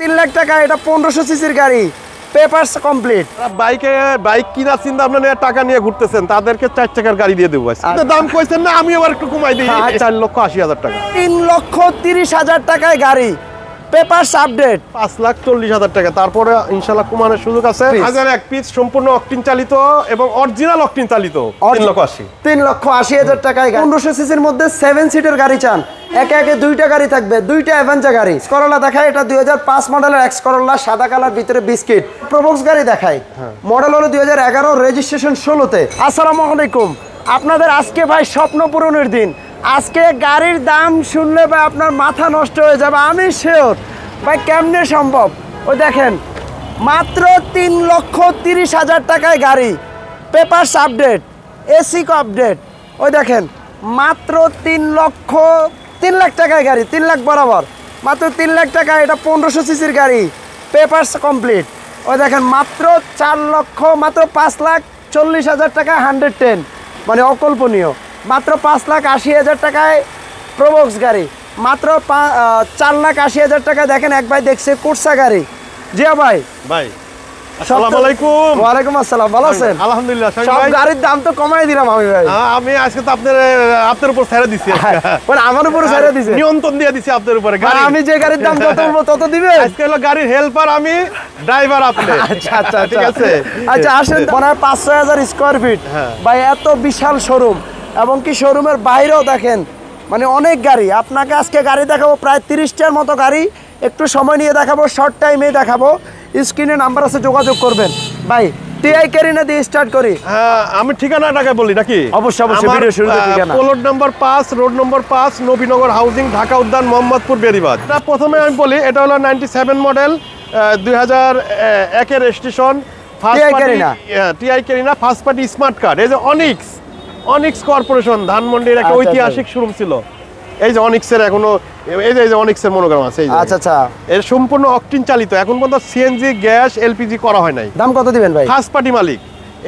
তিন লাখ টাকা এটা পনেরোশো সিসির গাড়ি। পেপারস কমপ্লিট বাইকে বাইক কিনার চিন্তা ভাবনা নিয়ে টাকা নিয়ে ঘুরতেছেন তাদেরকে চার চাকার গাড়ি দিয়ে দেবো দাম কইছেন না আমি আবার একটু কমাই দিই। আচ্ছা। চার লক্ষ আশি হাজার টাকা। তিন লক্ষ তিরিশ হাজার টাকায় গাড়ি। পেপারস আপডেট পাঁচ লাখ চল্লিশ হাজার টাকা। তারপরে ইনশাল্লাহ কুমানের সুযোগ আছে। হাজার এক পিস সম্পূর্ণ অকটিন চালিত এবং অরিজিনাল অকটিন চালিত। তিন লক্ষ আশি। তিন লক্ষ আশি হাজার টাকায় পনেরোশো সিসির মধ্যে সেভেন সিটের গাড়ি চান। একে একে দুইটা গাড়ি থাকবে দুইটা অ্যাভেঞ্জা গাড়ি। করলা দেখায় এটা দুই হাজার পাঁচ মডেলের এক্স করলা সাদা কালার ভিতরে বিস্কিট। প্রবক্স গাড়ি দেখায়। মডেল হলো দুই হাজার এগারো রেজিস্ট্রেশন ষোলোতে। আসসালামু আলাইকুম। আপনাদের আজকে ভাই স্বপ্ন পূরণের দিন। আজকে গাড়ির দাম শুনলে ভাই আপনার মাথা নষ্ট হয়ে যাবে আমি শিওর ভাই কেমনে সম্ভব? ওই দেখেন মাত্র তিন লক্ষ তিরিশ হাজার টাকায় গাড়ি। পেপারস আপডেট এসি আপডেট ওই দেখেন মাত্র তিন লক্ষ তিন লাখ টাকায় গাড়ি, তিন লাখ বরাবর। মাত্র তিন লাখ টাকা, এটা পনেরোশো সিসির গাড়ি। পেপারস কমপ্লিট ওই দেখেন, মাত্র চার লক্ষ, মাত্র পাঁচ লাখ চল্লিশ হাজার টাকা হান্ড্রেড টেন মানে অকল্পনীয়। মাত্র পাঁচ লাখ আশি হাজার টাকায় প্রবক্স গাড়ি। মাত্র পা- চার লাখ আশি হাজার টাকা, দেখেন, এক ভাই দেখছে কোর্সা গাড়ি। জিয়া ভাই ভাই। আসসালামু আলাইকুম। ওয়ালাইকুম আসসালাম ভালো আছেন? আলহামদুলিল্লাহ সব গাড়ির দাম তো কমাই দিলাম আমি ভাই। হ্যাঁ, আমি আজকে তো আপনার আপনার উপর ছেড়ে দিছি মানে আমার উপরে ছেড়ে দিছে। নিয়ন্ত্রণ দিয়ে দিছি আপনার উপরে গাড়ি। আমি যে গাড়ির দাম যত তত দিবে আজকে হলো গাড়ির হেল্পার আমি ড্রাইভার আপনি। আচ্ছা আচ্ছা ঠিক আছে? আচ্ছা আসেন মনে হয় পাঁচ ছয় হাজার স্কোয়ার ফিট হ্যাঁ। ভাই এত বিশাল শোরুম এবং কি শোরুমের বাইরেও দেখেন মানে অনেক গাড়ি। আপনাকে আজকে গাড়ি দেখাবো প্রায় তিরিশটার মতো গাড়ি। একটু সময় নিয়ে দেখাবো শর্ট টাইমে দেখাবো। স্ক্রিনে নাম্বার আছে যোগাযোগ করবেন ভাই টিআই ক্যারিনা দিয়ে স্টার্ট করি হ্যাঁ, আমি ঠিকানাটাকে বলি নাকি অবশ্যই, অবশ্যই, ভিডিও শুরুতে ঠিকানা। পোলট নম্বর পাঁচ রোড নম্বর পাঁচ নবীনগর হাউজিং ঢাকা উদ্যান মোহাম্মদপুর বেরিবাদ এটা প্রথমে আমি বলি এটা হলো নাইনটি সেভেন মডেল দুই হাজার একের registration TI Carina। T I Carina first party smart card এই যে অনিক্স অনিক্স কর্পোরেশন ধানমন্ডির একটা আচ্ছা, আচ্ছা। ঐতিহাসিক শোরুম ছিল এই যে অনিক্সের এখনও এই যে এই যে অনিক্সের মনোগ্রাম আছে আচ্ছা আচ্ছা। এর সম্পূর্ণ অকটিন চালিত এখন পর্যন্ত সিএনজি গ্যাস এলপিজি করা হয় নাই। দাম কত দিবেন ভাই? ফার্স্ট পার্টি মালিক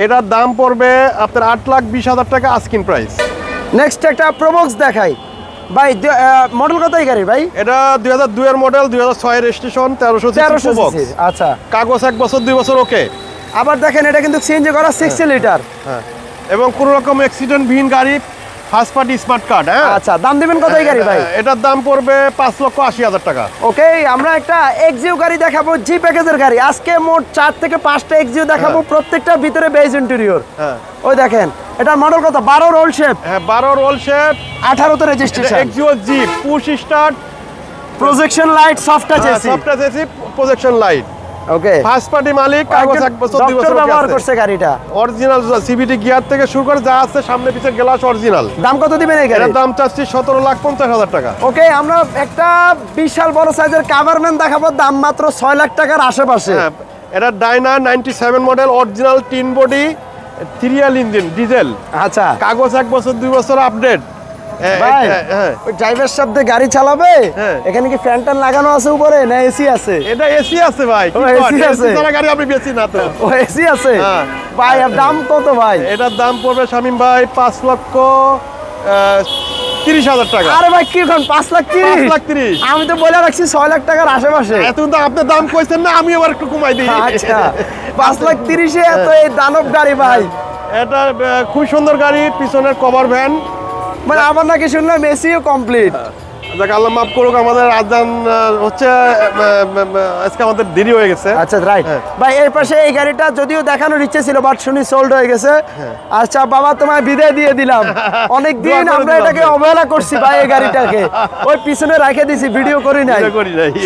এটার দাম পড়বে আপনার আট লাখ বিশ হাজার টাকা আস্কিন প্রাইস নেক্সট একটা প্রবক্স দেখাই। ভাই মডেল কত গাড়ি ভাই? এটা দুই হাজার দুইয়ের মডেল দুই হাজার ছয়ের রেজিস্ট্রেশন তেরোশো তেরোশো আচ্ছা। কাগজ এক বছর দুই বছর ওকে আবার দেখেন এটা কিন্তু সিএনজি করা সিক্সটি লিটার হ্যাঁ। এবং কোনো রকম অ্যাক্সিডেন্ট বিহীন গাড়ি ফার্স্ট পার্টি স্মার্ট কার্ড হ্যাঁ? আচ্ছা দাম দিবেন কত এই গাড়ি ভাই? এটার দাম পড়বে পাঁচ লক্ষ আশি হাজার টাকা। ওকে আমরা একটা এক্সিও গাড়ি দেখাবো জি প্যাকেজের গাড়ি। আজকে মোট চার থেকে পাঁচটা এক্সিও দেখাবো প্রত্যেকটা ভিতরে বেজ ইন্টেরিয়র হ্যাঁ। ওই দেখেন এটার মডেল কত? বারো রোল শেপ হ্যাঁ বারো রোল শেপ আঠারোতে registration Axio zip push start projection light soft touch AC software AC projection light okay first party মালিক কাগজ এক বছর দুই বছর ব্যবহার করছে গাড়িটা। অরিজিনাল সিবিটি গিয়ার থেকে শুরু করে যা আছে সামনে পিছিয়ে গ্লাস অরিজিনাল দাম কত দিবেন এই গাড়ি এটার দাম চাচ্ছি সতেরো লাখ পঞ্চাশ হাজার টাকা। ওকে আমরা একটা বিশাল বড় সাইজের কাভারম্যান দেখাবো দাম মাত্র ছয় লাখ টাকার আশেপাশে। হ্যাঁ এটা Dyna ninety seven model original tin body engine diesel আচ্ছা। কাগজ এক বছর দুই বছর আপডেট ভাই হ্যাঁ ওই ড্রাইভার শব্দে গাড়ি চালাবে? হ্যাঁ। এখানে কি ফ্যান ট্যান লাগানো আছে উপরে না এসি আছে? এটা এসি আছে ভাই AC আছে। গাড়ি আপনি বেশি না তো। ও এসি আছে? হ্যাঁ। ভাই আর দাম কত ভাই? এটার দাম পড়বে শামীম ভাই পাঁচ লক্ষ তিরিশ হাজার টাকা। আরে ভাই কি পাঁচ লাখ তিরিশ? লাখ তিরিশ। আমি তো বলে রাখছি ছয় লাখ টাকার আশেপাশে। এত তো আপনি দাম কইছেন না আমি আবার একটু কমাই দিই। আচ্ছা পাঁচ লাখ তিরিশে এত এই দানব গাড়ি ভাই। এটা খুব সুন্দর গাড়ি পিছনের কভার ভ্যান মানে আমার নাকি শুনলাম এসিও কমপ্লিট। দেখ আল্লাহ মাফ করুক আমাদের আজান হচ্ছে আজকে আমাদের দেরি হয়ে গেছে। আচ্ছা রাইট হ্যাঁ। ভাই এর পাশে এই গাড়িটা যদিও দেখানোর ইচ্ছে ছিল বাট শুনি সোল্ড হয়ে গেছে। আচ্ছা বাবা তোমায় বিদায় দিয়ে দিলাম। অনেক দিন হ্যাঁ। আমরা এটাকে অবহেলা করছি ভাই এই গাড়িটাকে। ওই পিছনে রেখে দিছি ভিডিও করি নাই।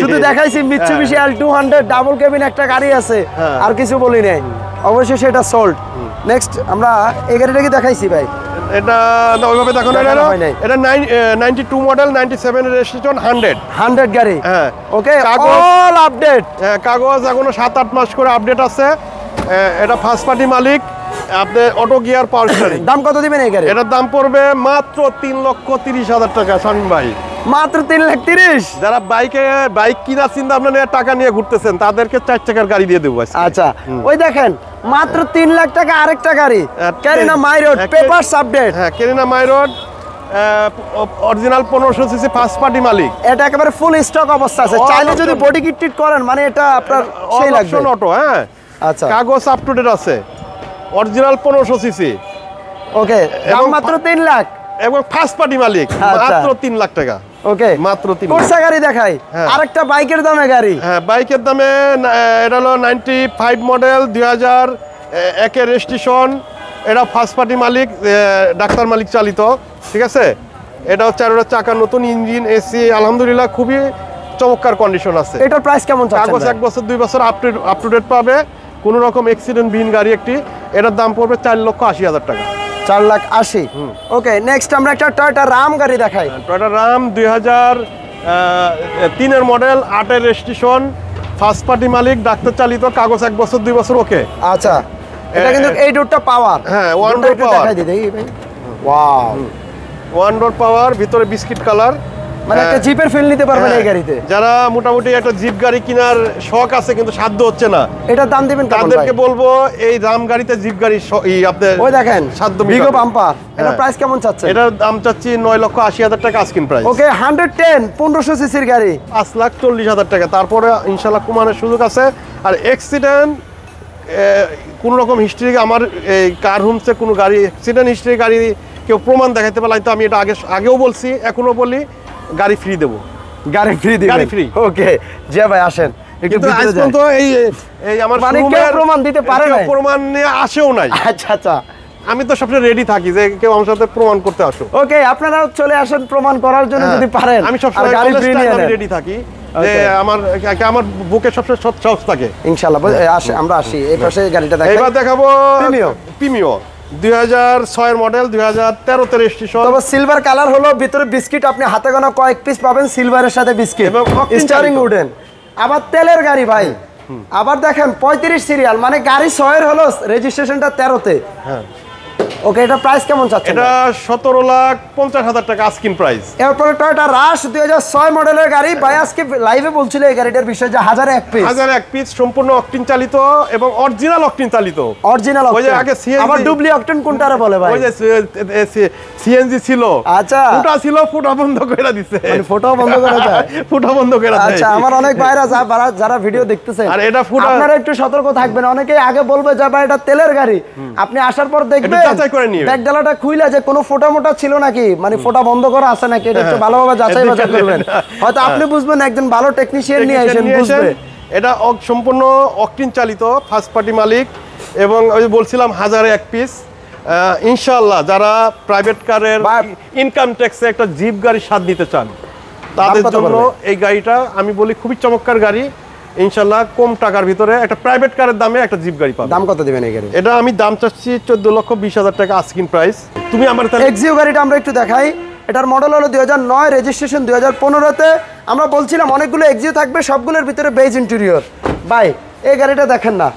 শুধু দেখাইছি Mitsubishi L two hundred double cabin একটা গাড়ি আছে হ্যাঁ। আর কিছু বলি নাই। অবশ্যই সেটা সোল্ড নেক্সট আমরা এই গাড়িটাকে দেখাইছি ভাই। এটা ওইভাবে দেখো না। এটা ninety two model ninety seven registration hundred hundred গাড়ি? হ্যাঁ। ওকে কাগজ- আপডেট হ্যাঁ কাগজ এখনও সাত আট মাস করে আপডেট আছে। এটা ফার্স্ট পার্টি মালিক আপনি অটো গিয়ার পাওয়ার দাম কত দিবেন এই গাড়ি এটার দাম পড়বে মাত্র তিন লক্ষ তিরিশ হাজার টাকা শামীম ভাই। মাত্র তিন লাখ তিরিশ? যারা বাইকে বাইক কিনার চিন্তা ভাবনা নিয়ে টাকা নিয়ে ঘুরতেছেন তাদেরকে চার চাকার গাড়ি দিয়ে দেবো আচ্ছা ওই দেখেন মাত্র তিন লাখ টাকা আরেকটা গাড়ি। Carina my road papers update হ্যাঁ কেরিনা মাই রোড অরিজিনাল পনেরোশো সিসি ফার্স্ট পার্টি মালিক। এটা একেবারে ফুল স্টক অবস্থা আছে। চাইলে যদি বডি কিট টিট করেন মানে এটা আপনার সেই লাগবে। অটো হ্যাঁ। আচ্ছা। কাগজ আপ টু ডেট আছে। অরিজিনাল পনেরোশো সিসি। ওকে দাম মাত্র তিন লাখ। এবং ফার্স্ট পার্টি মালিক আচ্ছা। মাত্র তিন লাখ টাকা। ওকে মাত্র তিন। কোর্সা গাড়ি দেখাই। হ্যাঁ। আরেকটা বাইকের দামে গাড়ি। হ্যাঁ বাইকের দামে এটা হলো নাইনটি ফাইভ মডেল দুই হাজার একের রেজিস্ট্রেশন এটা ফার্স্ট পার্টি মালিক ডাক্তার মালিক চালিত ঠিক আছে? এটা হচ্ছে আর চাকা নতুন ইঞ্জিন এসি আলহামদুলিল্লাহ খুবই চমৎকার কন্ডিশন আছে। এটার প্রাইস কেমন কাগজ এক বছর দুই বছর up to up to date পাবে। কোনো রকম অ্যাক্সিডেন্ট বিহীন গাড়ি একটি এটার দাম পড়বে চার লক্ষ আশি হাজার টাকা। চার লাখ আশি। ওকে নেক্সট আমরা একটা টয়টা রাম গাড়ি দেখাই। টয়টা রাম দুই হাজার তিনের মডেল আটের রেজিস্ট্রেশন ফার্স্ট পার্টি মালিক ডাক্তার চালিত কাগজ এক বছর দুই বছর ওকে আচ্ছা এটা কিন্তু এই ডোরটা পাওয়ার হ্যাঁ, ওয়ান ডোর পাওয়ার দেখাই দিই ভাই। ওয়াও ওয়ান ডোর পাওয়ার ভিতরে বিস্কিট কালার মানে একটা জিপের ফিল নিতে পারবেন হ্যাঁ। এই গাড়িতে। যারা মোটামুটি একটা জিপ গাড়ি কেনার শখ আছে কিন্তু সাধ্য হচ্ছে না। এটার দাম দিবেন তাদেরকে বলব এই রাম গাড়িতে জিপ গাড়ি ই ওই দেখেন সাধ্য বিগো। পাম্পার এটা হ্যাঁ। প্রাইস কেমন চাচ্ছেন? এটার দাম চাচ্ছি নয় লক্ষ আশি হাজার টাকা asking price okay hundred ten পনেরোশো সিসির গাড়ি। পাঁচ লাখ চল্লিশ হাজার টাকা। তারপরে ইনশাল্লাহ কুমানের সুযোগ আছে। আর অ্যাক্সিডেন্ট কোন রকম হিস্ট্রি আমার এই কার হোমসে কোনো গাড়ি অ্যাক্সিডেন্ট হিস্ট্রি গাড়ি কেউ প্রমাণ দেখাতে পারলে তো আমি এটা আগে আগেও বলছি এখনও বলি। গাড়ি ফ্রি দেবো। গাড়ি ফ্রি দিবেন? গাড়ি free। ওকে জি ভাই আসেন। কিন্তু আজ পর্যন্ত এই এই আমার মানে কেউ showroom-এর প্রমাণ দিতে পারে কেউ প্রমাণ নিয়ে আসেও নাই। আচ্ছা আচ্ছা। আমি তো সবসময় রেডি থাকি যে কেউ আমার সাথে প্রমাণ করতে আসো ওকে আপনারাও চলে আসেন প্রমাণ করার জন্য যদি পারেন। হ্যাঁ। আমি সবসময় গাড়ি ফ্রি নিয়ে রেডি থাকি। যে আমার আমার বুকে সবসময় সৎ সাহস থাকে। ইনশাআল্লাহ আসে আমরা আসি। এই পাশে গাড়িটা দেখাই। এবার দেখাবো। প্রিমিও দুই হাজার ছয়ের মডেল দুই হাজার তেরোতে রেজিস্ট্রেশন তবে সিলভার কালার হলো ভিতরে বিস্কিট আপনি হাতে গোনা কয়েক পিস পাবেন সিলভারের সাথে বিস্কিট চালিত। উডেন আবার তেলের গাড়ি ভাই। আবার দেখেন পঁয়ত্রিশ সিরিয়াল মানে গাড়ি ছয়ের হলো রেজিস্ট্রেশনটা তেরোতে। হ্যাঁ। ওকে এটা প্রাইস কেমন চাচ্ছেন এটা সতেরো লাখ পঞ্চাশ হাজার টাকা আস্কিন প্রাইস এরপরে টয়টা রাশ দুই হাজার ছয় মডেলের গাড়ি। ভাই আজকে লাইভে বলছিল এই গাড়িটার বিষয়ে যে হাজারে এক পিস হাজার এক পিস সম্পূর্ণ অকটিন চালিত এবং অরিজিনাল অকটিন চালিত। অরিজিনাল ওই যে আগে CNG আবার ডুবলি অকটেন কোনটারে বলে ভাই? ওই যে সিএনজি ছিল। আচ্ছা। ফুটা ছিল ফুটা বন্ধ করে দিছে। মানে ফটো বন্ধ করা যায় ফুটা বন্ধ করে দেয়। আচ্ছা আমার অনেক ভাইরা যারা- যারা ভিডিও দেখতেছেন আর এটা ফুটা- আপনারা একটু সতর্ক থাকবেন। অনেকে আগে বলবে যে ভাই এটা তেলের গাড়ি। আপনি আসার পর দেখবেন যাচাই করে নিবেন। ব্যাগডালাটা খুইলা যে কোনো ফোটা মোটা ছিল নাকি? মানে ফোটা বন্ধ করা আছে নাকি? এটা একটু ভালোভাবে যাচাই বাছাই করবেন। হয়তো আপনি বুঝবেন একজন ভালো টেকনিশিয়ান নিয়ে আসেন বুঝবে। এটা সম্পূর্ণ অকটিন চালিত ফার্স্ট পার্টি মালিক। এবং ওই বলছিলাম হাজারে এক পিস ইনশাল্লাহ যারা প্রাইভেট কারের ইনকাম ট্যাক্সে একটা জিপ গাড়ি স্বাদ নিতে চান তাদের জন্য এই গাড়িটা আমি বলি খুবই চমৎকার গাড়ি। ইনশাল্লাহ কম টাকার ভিতরে একটা প্রাইভেট কারের দামে একটা জিপ গাড়ি পাবে দাম কত দিবেন এই গাড়ি? এটা আমি দাম চাচ্ছি চোদ্দ লক্ষ বিশ হাজার টাকা আস্কিন প্রাইস তুমি আমার তাহলে এক্সিও গাড়িটা আমরা একটু দেখাই। এটার মডেল হলো দুই হাজার নয় রেজিস্ট্রেশন দুই হাজার পনেরোতে। আমরা বলছিলাম অনেকগুলো এক্সিও থাকবে সবগুলোর ভিতরে বেজ ইন্টেরিয়র ভাই এই গাড়িটা দেখেন না।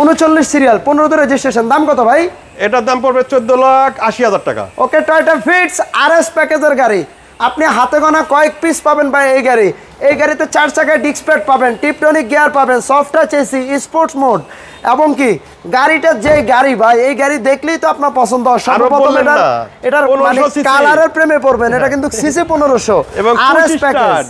উনচল্লিশ সিরিয়াল পনেরোতে রেজিস্ট্রেশন দাম কত ভাই? এটার দাম পড়বে চোদ্দ লাখ আশি হাজার টাকা। Okay Toyota Vitz R S প্যাকেজের গাড়ি। আপনি হাতে গোনা কয়েক পিস পাবেন ভাই এই গাড়ি। এই গাড়িতে চার চাকায় ডিস্ক প্যাড পাবেন টিপটনিক গিয়ার পাবেন soft touch AC sports mode এবং কি গাড়িটা যে গাড়ি ভাই এই গাড়ি দেখলেই তো আপনার পছন্দ। সর্বপ্রথম বললেন এটার মানে কালারের প্রেমে পড়বেন। এটা কিন্তু সিসি পনেরোশো। এবং আর এস 25 প্যাকেজ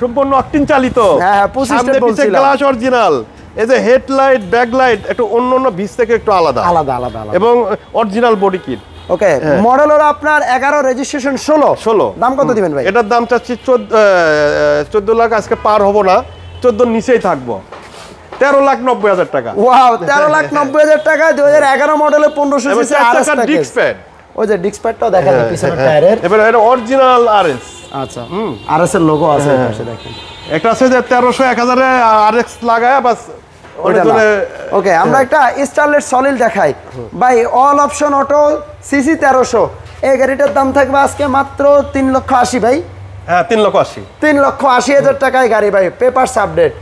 সম্পূর্ণ অকটিন চালিত। হ্যাঁ, হ্যাঁ, 25 সামনে স্টার পিছে বলছিলাম। গ্লাস অরিজিনাল এই যে হেডলাইট ব্যাকলাইট একটু অন্য অন্য ভিস থেকে একটু আলাদা। আলাদা আলাদা এবং original body kit okay model হলো আপনার এগারো রেজিস্ট্রেশন ষোলো। ষোলো। দাম কত দিবেন ভাই? এটার দাম চাচ্ছি চোদ্দ লাখ আজকে পার হব না। চোদ্দোর নিচেই থাকব। তেরো লাখ নব্বই হাজার টাকা। ওয়াও তেরো লাখ নব্বই হাজার টাকা দুই হাজার এগারো মডেলের পনেরোশো ডিস্ক প্যাড ওই যে ডিস্ক প্যাডটাও দেখা যায় পিছনের টায়ারের এবার এটা অরিজিনাল আরএস আচ্ছা আর এস এর লোগো আছে দেখেন। একটা আছে যে তেরোশো এক হাজারে আরএক্স লাগায় বাস ওকে আমরা একটা স্টারলেট সলিড দেখাই। ভাই অল অপশন অটো সিসি তেরোশো। এই গাড়িটার দাম থাকবে আজকে মাত্র তিন লক্ষ আশি ভাই। হ্যাঁ তিন লক্ষ আশি। তিন লক্ষ আশি হাজার টাকায় গাড়ি ভাই পেপারস আপডেট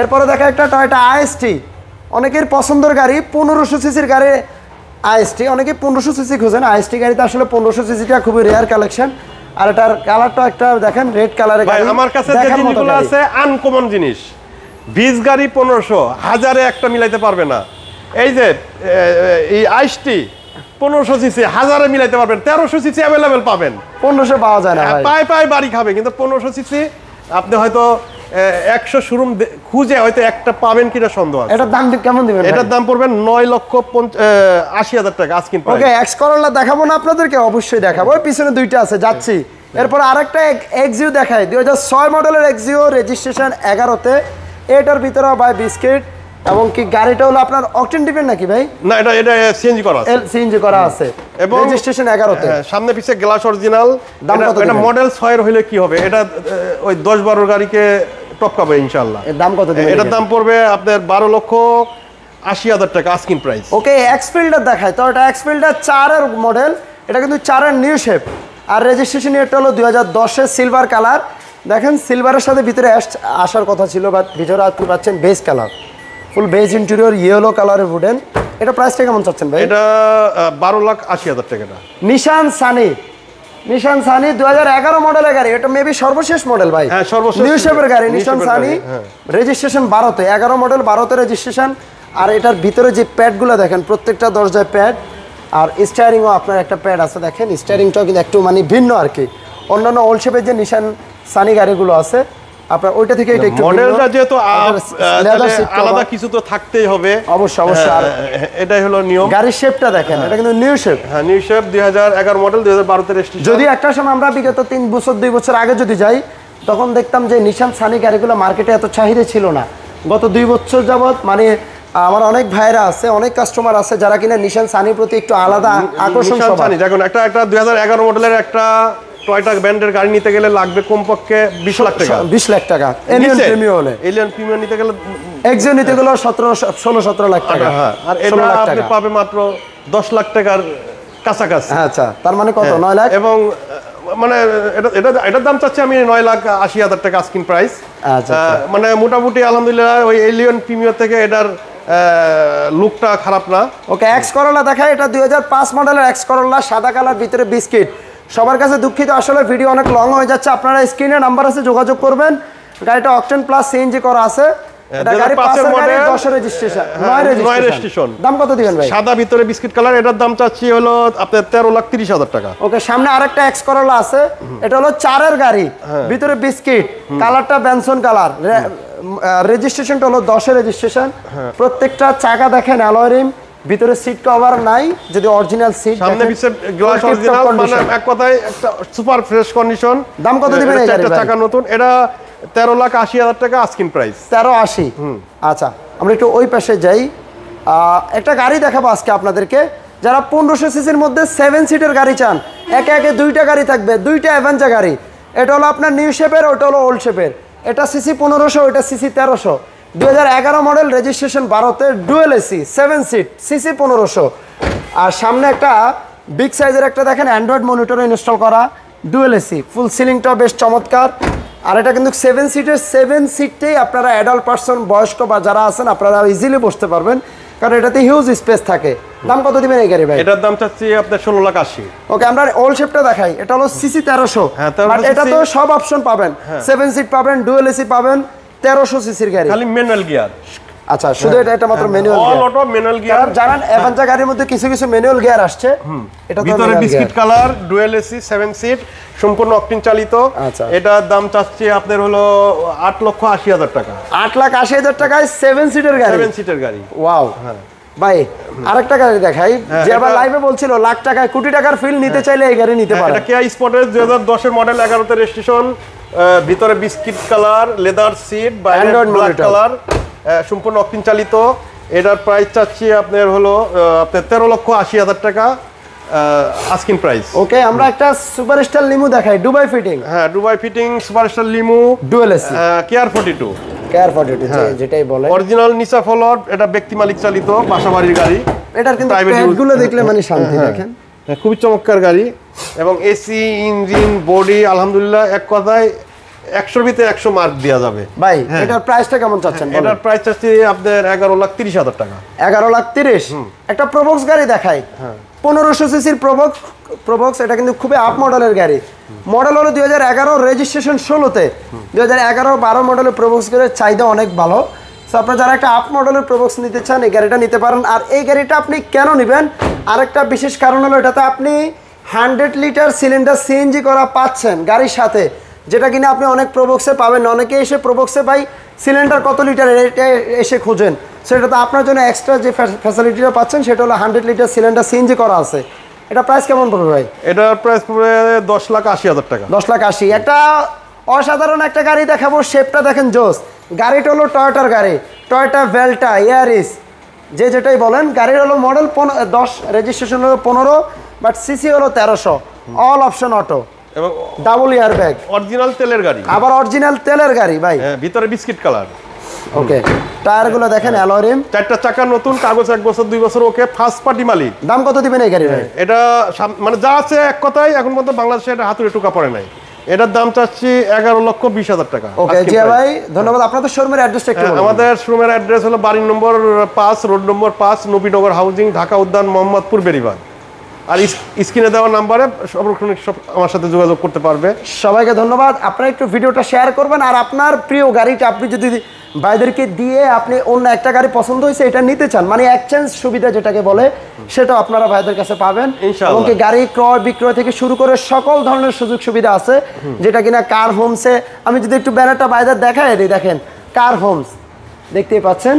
এরপরে দেখা একটা টয়টা আইএসটি অনেকের পছন্দের গাড়ি পনেরোশো সিসির গাড়ি আইএসটি অনেকে পনেরোশো সিসি খুঁজেন। আইএসটি গাড়িতে আসলে পনেরোশো সিসিটা খুবই রেয়ার কালেকশন আর এটার কালারটা একটা দেখেন রেড কালারের গাড়ি। আমার কাছে যে জিনিসগুলো আছে আনকমন জিনিস। বীজ গাড়ি পনেরোশো হাজারে একটা মিলাইতে পারবে না। এই যে এই আইসটি পনেরোশো সিসি হাজারে মিলাইতে পারবেন তেরোশো সিসি অ্যাভেলেবেল পাবেন। পনেরোশো পাওয়া যায় না পায়ে পায়ে বাড়ি খাবে কিন্তু পনেরোশো সিসি আপনি হয়তো একশো শোরুম খুঁজে হয়তো একটা পাবেন কিনা সন্দেহ আছে। এটার দাম কেমন দিবেন এটার দাম পড়বে নয় লক্ষ আশি হাজার টাকা আজকিন ওকে এক্স করোলা দেখাবো না আপনাদেরকে? অবশ্যই দেখাবো। পিছনে দুইটা আছে যাচ্ছি। এরপর আরেকটা এক্সিও দেখায় দুই হাজার ছয় মডেলের এক্সিও রেজিস্ট্রেশন এগারোতে। এটার ভিতরে ভাই বিস্কিট এবং কি গাড়িটা হলো আপনার অকটেন ডিপেন্ড নাকি ভাই? না এটা এটা চেঞ্জ করা আছে। এল সিএনজি করা আছে। এবং রেজিস্ট্রেশন এগারোতে। হ্যাঁ, সামনে পিছে গ্লাস অরিজিনাল দাম কত এটা? মডেল ছয়ের হইলে কি হবে? এটা ওই দশ বারো গাড়িকে টপ টপকাবে ইনশাল্লাহ এর দাম কত দিবেন এটার দাম পড়বে আপনার বারো লক্ষ আশি হাজার টাকা asking price okay X Fielder দেখায় তো এটা এক্স ফিল্ডার চারের মডেল এটা কিন্তু চারের নিউ শেপ আর রেজিস্ট্রেশন এটা হলো দুই হাজার দশের সিলভার কালার দেখেন সিলভারের সাথে ভিতরে আসার কথা ছিল বাট ভিতরে আপনি পাচ্ছেন? Beige colour full beige interior yellow কালারের উডেন এটা প্রাইসটা কেমন চাচ্ছেন ভাই? এটা বারো লাখ আশি হাজার টাকা এটা। নিশান সানি নিশান সানি দু হাজার এগারো মডেলের গাড়ি। এটা মেবি সর্বশেষ মডেল ভাই। হ্যাঁ, সর্বশেষ নিউ শেপের গাড়ি নিশান সানি। রেজিস্ট্রেশন বারোতে এগারো মডেল বারোতে রেজিস্ট্রেশন আর এটার ভিতরে যে প্যাডগুলো দেখেন প্রত্যেকটা দরজায় প্যাড আর স্টারিংও আপনার একটা প্যাড আছে দেখেন। স্টারিংটাও কিন্তু একটু মানে ভিন্ন আর কি। অন্যান্য ওল্ড শেপের যে নিশান সানি গাড়িগুলো আছে আপনার ওইটা থেকে এটা একটু মডেলটা। যেহেতু। আলাদা কিছু তো থাকতেই হবে অবশ্যই, অবশ্যই। আর- এটাই হলো নিয়ম গাড়ির শেপটা দেখেন এটা কিন্তু নিউ শেপ হ্যাঁ নিউ শেপ দুই হাজার এগারো মডেল দুই হাজার বারোতে রেজিস্ট্রেশন যদি একটা সময় আমরা বিগত তিন বছর দুই বছর আগে যদি যাই তখন দেখতাম যে নিশান সানি গাড়িগুলো মার্কেটে এত চাহিদা ছিল না গত দুই বছর যাবত মানে আমার অনেক ভাইরা আছে অনেক কাস্টমার আছে যারা কিনা নিশান সানির প্রতি একটু আলাদা আকর্ষণ নিশান সবার। সানি দেখুন একটা একটা দুই হাজার এগারো মডেলের একটা টয়টা ব্র্যান্ডের গাড়ি নিতে গেলে লাগবে কমপক্ষে বিশ লাখ টাকা। বিশ লাখ টাকা। এলিয়ন প্রিমিয়ার হলে। এলিয়ন প্রিমিয়াম নিতে গেলে একজন নিতে গেলো সতেরো ষোলো সতেরো লাখ টাকা। হ্যাঁ আর এটা আপনি পাবে মাত্র দশ লাখ টাকার কাছাকাছি। হ্যাঁ আচ্ছা। তার মানে কত? নয় লাখ? এবং মানে এটা এটা এটার দাম চাচ্ছি আমি নয় লাখ আশি হাজার টাকা স্ক্রিন প্রাইস আচ্ছা, মানে মোটামুটি আলহামদুলিল্লাহ ওই এলিয়ন প্রিমিয়ার থেকে এটার লুকটা খারাপ না। ওকে এক্স করলা দেখায় এটা দুই হাজার পাঁচ মডেলের এক্স করলা সাদা কালার ভিতরে বিস্কিট। সবার কাছে দুঃখিত আসলে ভিডিও অনেক লং হয়ে যাচ্ছে। আপনারা স্ক্রিনে নাম্বার আছে যোগাযোগ করবেন। গাড়িটা অকটেন প্লাস সিএনজি করা আছে। এটা গাড়ি 2005 পাঁচের গাড়ি model, রেজিস্ট্রেশন নয় নয় রেজিস্ট্রেশন দাম কত দিবেন ভাই? সাদা ভিতরে বিস্কিট কালার এটার দাম চাচ্ছি হলো আপনার তেরো লাখ তিরিশ হাজার টাকা। ওকে সামনে আরেকটা এক্স করলা আছে। এটা হলো চারের গাড়ি হ্যাঁ। ভিতরে বিস্কিট কালারটা বেনসন কালার রেজিস্ট্রেশনটা হলো দশের রেজিস্ট্রেশন হ্যাঁ। প্রত্যেকটা চাকা দেখেন অ্যালয় ভিতরে সিট কভার নাই যদি অরিজিনাল সিট সামনে পিছে গ্লাস অরিজিনাল মানে এক কথায় একটা সুপার ফ্রেশ কন্ডিশন দাম কত দিবেন এই গাড়ির? চাকা নতুন এটা তেরো লাখ আশি হাজার টাকা আস্কিন প্রাইস তেরো আশি? আচ্ছা আমরা একটু ওই পাশে যাই। আহ, একটা গাড়ি দেখাবো আজকে আপনাদেরকে। যারা পনেরোশো সিসির মধ্যে সেভেন সিটের গাড়ি চান একে একে দুইটা গাড়ি থাকবে দুইটা অ্যাভেঞ্জা গাড়ি। এটা হলো আপনার নিউ শেপের ওটা হলো ওল্ড শেপের এটা সিসি পনেরোশো ওটা সিসি তেরোশো। দুই হাজার এগারো মডেল রেজিস্ট্রেশন বারোতে dual AC seven seat CC পনেরোশো। আর সামনে একটা বিগ সাইজের একটা দেখেন অ্যান্ড্রয়েড মনিটরও ইনস্টল করা ডুয়েল এসি ফুল সিলিংটাও বেশ চমৎকার। আর এটা কিন্তু সেভেন সিটের সেভেন সিটটাই আপনারা অ্যাডাল্ট পার্সন বয়স্ক বা যারা আছেন আপনারা ইজিলি বসতে পারবেন। কারণ এটাতে হিউজ স্পেস থাকে। দাম কত দিবেন এই গাড়ি ভাই? এটার দাম চাচ্ছি আপনার ষোলো লাখ আশি। ওকে আমরা ওল্ড শেপটা দেখাই। এটা হলো সিসি তেরোশো। হ্যাঁ, 1300 এটা তো সব অপশন পাবেন। সেভেন সিট পাবেন ডুয়েল এসি পাবেন। তেরোশো সিসির গাড়ি। খালি ম্যানুয়াল গিয়ার আচ্ছা শুধু এটা এটা মাত্র manual all auto manual gear জানেন অ্যাভেঞ্জা গাড়ির মধ্যে কিছু কিছু ম্যানুয়াল গিয়ার আসছে। এটা তো ভিতরে biscuit colour dual AC seven seat সম্পূর্ণ অকটিন চালিত। আচ্ছা। এটার দাম চাচ্ছি আপনার হলো আট লক্ষ আশি হাজার টাকা। আট লাখ আশি হাজার টাকায় সেভেন সিটের গাড়ি। সেভেন সিটের গাড়ি। ওয়াও ভাই আরেকটা গাড়ি দেখাই। হ্যাঁ, যে আবার লাইভে বলছিল লাখ টাকায় কোটি টাকার ফিল নিতে চাইলে এই গাড়ি নিতে পারে। এটা কেয়া স্পটের দুই হাজার দশের মডেল এগারোতে রেজিস্ট্রেশন ভিতরে বিস্কিট কালার লেদার সিট বাইরে ব্ল্যাক কালার সম্পূর্ণ অকটিন চালিত এটার প্রাইস চাচ্ছি আপনার হলো আপনার তেরো লক্ষ আশি হাজার টাকা আস্কিন প্রাইস ওকে আমরা একটা সুপারস্টার লিমু দেখাই দুবাই ফিটিং হ্যাঁ Dubai fitting superstar limo. Dual AC care forty two care forty যেটাই বলে অরিজিনাল নিসা ফলোর এটা ব্যক্তি মালিক চালিত বাসাবাড়ির গাড়ি। এটার কিন্তু private use- গুলো দেখলে মানে শান্তি দেখেন। হ্যাঁ, খুবই চমৎকার গাড়ি। এবং এসি ইঞ্জিন বডি আলহামদুলিল্লাহ এক কথায় একশোর ভিতরে একশো মার্ক দেওয়া যাবে। ভাই এটার প্রাইসটা কেমন চাচ্ছেন এটার প্রাইস চাচ্ছি আপনার এগারো লাখ তিরিশ হাজার টাকা। এগারো লাখ তিরিশ? একটা প্রবক্স গাড়ি দেখাই। হ্যাঁ। পনেরোশো সিসির প্রবক্স প্রবক্স এটা কিন্তু খুবই আপ মডেলের গাড়ি। মডেল হলো দুই হাজার এগারো রেজিস্ট্রেশন ষোলোতে। দুই হাজার এগারো বারো মডেলের প্রবক্স গাড়ির চাহিদা অনেক ভালো। সো আপনারা যারা একটা আপ মডেলের প্রবক্স নিতে চান এই গাড়িটা নিতে পারেন। আর এই গাড়িটা আপনি কেন নেবেন? আরেকটা বিশেষ কারণ হলো এটাতে আপনি হান্ড্রেড লিটার সিলিন্ডার সিএনজি করা পাচ্ছেন গাড়ির সাথে যেটা কিনা আপনি অনেক প্রবক্সে পাবেন। অনেকে এসে প্রবক্সে ভাই সিলিন্ডার কত লিটার? এসে খোঁজেন। সেটা তো আপনার জন্য এক্সট্রা যে ফ্যাসিলিটিটা পাচ্ছেন সেটা হলো হান্ড্রেড লিটার সিলিন্ডার সিএনজি করা আছে। এটা প্রাইস কেমন পড়বে ভাই? এটার প্রাইস পড়বে দশ লাখ আশি হাজার টাকা। দশ লাখ আশি। একটা অসাধারণ একটা গাড়ি দেখাবো শেপটা দেখেন জোস। গাড়িটা হলো টয়োটার গাড়ি। টয়োটা ভেল্টা ইয়ারিস যে যেটাই বলেন গাড়ির হলো মডেল দশ রেজিস্ট্রেশন হলো পনেরো বাট সিসি হলো তেরোশো। অল অপশন অটো এবং ডাবল ইয়ার ব্যাগ অরিজিনাল তেলের গাড়ি। আবার অরিজিনাল তেলের গাড়ি ভাই। হ্যাঁ ভিতরে বিস্কিট কালার। ওকে টায়ারগুলো দেখেন অ্যালোরিম চারটা চাকা নতুন কাগজ এক বছর দুই বছর ওকে ফার্স্ট পার্টি মালিক। দাম কত দিবেন এই গাড়ি ভাই? এটা মানে যা আছে এক কথাই এখন পর্যন্ত বাংলাদেশে এটা হাতুড়ে টুকা পড়ে নাই। এটার দাম চাচ্ছি এগারো লক্ষ বিশ হাজার টাকা। ওকে জিয়া ভাই ধন্যবাদ। আপনাদের শোরুমের অ্যাড্রেসটা একটু হ্যাঁ, বলুন। আমাদের শোরুমের অ্যাড্রেস হলো বাড়ি নম্বর পাঁচ রোড নম্বর পাঁচ নবীনগর হাউজিং ঢাকা উদ্যান মোহাম্মদপুর বেরিবাদ আর স্ক্রিনে দেওয়া নাম্বারে সর্বক্ষণ সব আমার সাথে যোগাযোগ করতে পারবে। সবাইকে ধন্যবাদ। আপনারা একটু ভিডিওটা শেয়ার করবেন আর আপনার প্রিয় গাড়িটা আপনি যদি ভাইদেরকে দিয়ে আপনি অন্য একটা গাড়ি পছন্দ হয়েছে এটা নিতে চান মানে এক্সচেঞ্জ সুবিধা যেটাকে বলে সেটাও আপনারা ভাইদের কাছে পাবেন। এবং কি গাড়ি ক্রয় বিক্রয় থেকে শুরু করে সকল ধরনের সুযোগ সুবিধা আছে যেটা কিনা কার হোমসে আমি যদি একটু ব্যানারটা বাইরে দেখাই দিই দেখেন কার হোমস দেখতেই পাচ্ছেন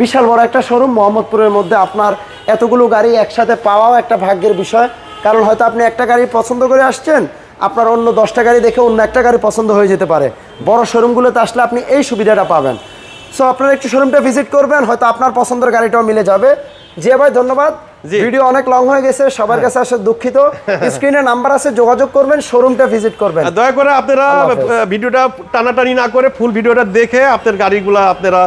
বিশাল বড় একটা শোরুম মোহাম্মদপুরের মধ্যে আপনার এতগুলো গাড়ি একসাথে পাওয়াও একটা ভাগ্যের বিষয় কারণ হয়তো আপনি একটা গাড়ি পছন্দ করে আসছেন আপনার অন্য দশটা গাড়ি দেখে অন্য একটা গাড়ি পছন্দ হয়ে যেতে পারে। বড় শোরুমগুলোতে আসলে আপনি এই সুবিধাটা পাবেন। সো আপনারা একটু শোরুমটা ভিজিট করবেন হয়তো আপনার পছন্দের গাড়িটাও মিলে যাবে। জি ভাই ধন্যবাদ। ভিডিও অনেক লং হয়ে গেছে সবার কাছে আসলে দুঃখিত। স্ক্রিনে নাম্বার আছে যোগাযোগ করবেন শোরুমটা ভিজিট করবেন। দয়া করে আপনারা ভিডিওটা টানাটানি না করে ফুল ভিডিওটা দেখে আপনার গাড়িগুলো আপনারা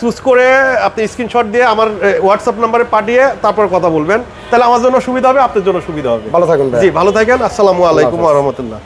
চুজ করে আপনি স্ক্রিনশট দিয়ে আমার হোয়াটসঅ্যাপ নাম্বারে পাঠিয়ে তারপর কথা বলবেন। তাহলে আমার জন্য সুবিধা হবে আপনার জন্য সুবিধা হবে। ভালো থাকুন জি ভালো থাকেন। আসসালামু আলাইকুম রহমতুল্লাহ।